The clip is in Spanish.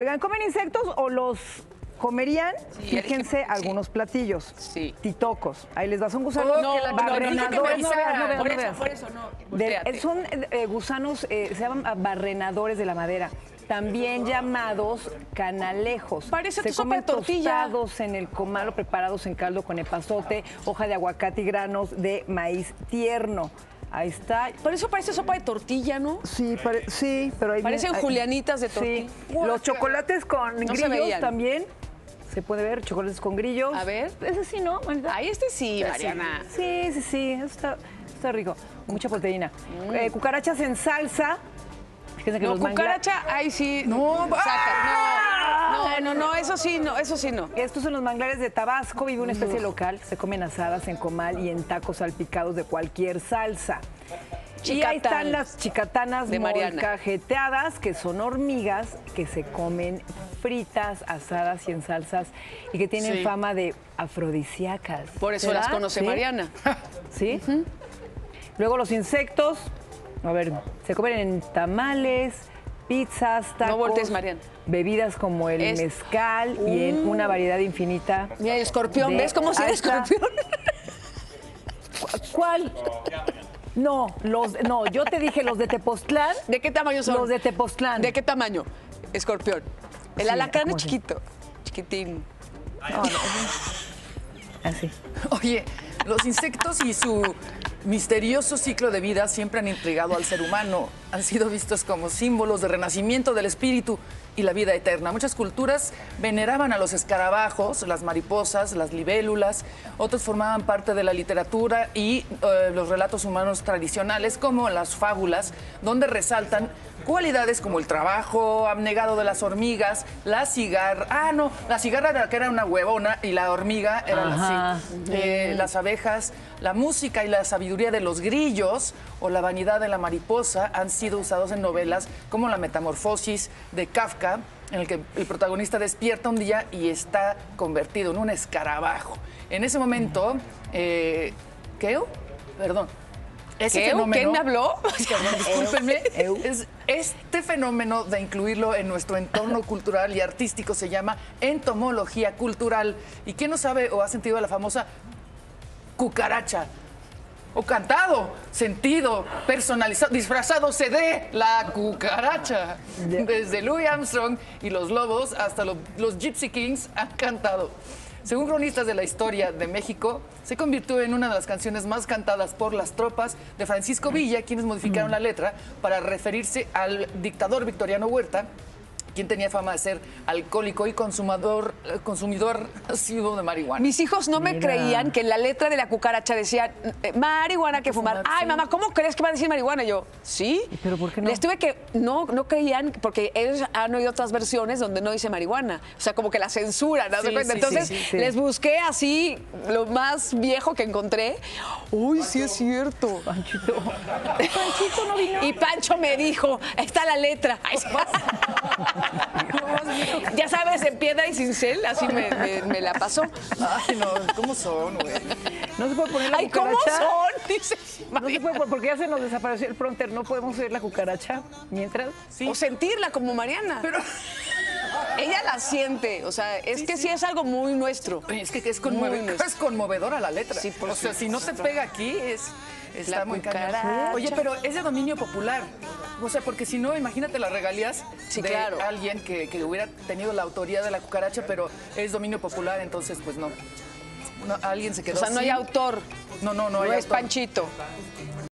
Oigan, ¿comen insectos o los comerían? Sí, Fíjense algunos platillos. Sí. Titocos. Ahí les va, son gusanos Oh, que la- barrenadores. no, no, no, No no por no eso, por eso, no. De- son eh, gusanos, eh, se llaman ah, barrenadores de la madera. También llamados canalejos. Parece se sopa comen de tortilla. tostados en el comal o preparados en caldo con epazote, hoja de aguacate y granos de maíz tierno. Ahí está. Por eso parece sopa de tortilla, ¿no? Sí, pare- sí, pero ahí Parecen ahí- julianitas de tortilla. Sí. Los chocolates con No grillos también. Se puede ver chocolates con grillos. A ver. Ese sí, ¿no? Manita? Ay, este sí, Mariana. Sí, sí, sí. eso Está, está rico. Mucha proteína. Mm. Eh, cucarachas en salsa. Fíjense que No, los cucaracha, ay sí. No, saca. No, no, no, no, eso sí, no, eso sí no. Estos son los manglares de Tabasco, vive una especie local, se comen asadas en comal y en tacos salpicados de cualquier salsa. Y ahí están las chicatanas De molcajeteadas, que son hormigas que se comen fritas, asadas y en salsas y que tienen Sí. fama de afrodisíacas. Por eso las conoce ¿Sí? Mariana. ¿Sí? Luego los insectos, a ver, se comen en tamales, pizzas, tacos. voltees, Mariana. Bebidas como el Es- mezcal y en una variedad infinita. Mira, el escorpión, de ¿ves cómo se escorpión? ¿Cuál? No, los, no, yo te dije los de Tepoztlán. ¿De qué tamaño son? Los de Tepoztlán. ¿De qué tamaño? Escorpión. El Sí, alacrán es ¿cómo se- chiquito, chiquitín. No, no, Así. Oye, los insectos y su misterioso ciclo de vida siempre han intrigado al ser humano. Han sido vistos como símbolos de renacimiento del espíritu y la vida eterna. Muchas culturas veneraban a los escarabajos, las mariposas, las libélulas. Otros formaban parte de la literatura y eh, los relatos humanos tradicionales, como las fábulas, donde resaltan cualidades como el trabajo abnegado de las hormigas, la cigarra. Ah, no, la cigarra era que era una huevona y la hormiga era Ajá. así. Eh, las abejas, la música y la sabiduría de los grillos o la vanidad de la mariposa han sido usados en novelas como La Metamorfosis de Kafka, en el que el protagonista despierta un día y está convertido en un escarabajo. En ese momento, eh, ¿qué? Perdón. Ese ¿Qué? fenómeno- ¿Quién me habló? Perdón, discúlpenme. Es- este fenómeno de incluirlo en nuestro entorno cultural y artístico se llama entomología cultural. ¿Y quién no sabe o ha sentido la famosa cucaracha? O cantado, sentido, personalizado, disfrazado se de la cucaracha. Desde Louis Armstrong y los lobos hasta lo- los Gypsy Kings han cantado. Según cronistas de la historia de México, se convirtió en una de las canciones más cantadas por las tropas de Francisco Villa, quienes modificaron la letra para referirse al dictador Victoriano Huerta, quien tenía fama de ser alcohólico y consumador, eh, consumidor asiduo de marihuana. Mis hijos no me creían que en la letra de la cucaracha decía eh, marihuana que fumar. fumar, Ay, sí. mamá, ¿cómo crees que va a decir marihuana? Y yo, ¿sí? ¿Pero por qué no? Les tuve que, no, no creían, porque ellos han oído otras versiones donde no dice marihuana. O sea, como que la censuran, ¿no? Sí, sí, Entonces, sí, sí, sí. les busqué así lo más viejo que encontré. Uy, sí es cierto. Panchito. Panchito no vino. Y Pancho me dijo, está la letra. Ay. ya sabes, en piedra y cincel, así me, me- me la pasó. Ay, no, ¿cómo son, güey? No se puede poner la Ay, ¿cómo son? Dice No se puede, porque ya se nos desapareció el pronter. No podemos ver la cucaracha mientras. O sentirla como Mariana. Pero ella la siente, o sea, es que sí. es algo muy nuestro. Es que es, Muy conmovedor, es conmovedora la letra. Sí, por o sea, si no te pega aquí, es, está La muy cucaracha. Oye, pero es de dominio popular. O sea, porque si no, imagínate las regalías Sí, de claro. alguien que, que hubiera tenido la autoría de la cucaracha, pero es dominio popular, entonces, pues no. No, alguien se O quedó sea, no hay autor. No, no, no, No hay es autor. Panchito.